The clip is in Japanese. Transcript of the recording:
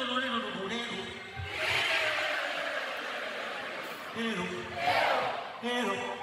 のモレロのレロロロロ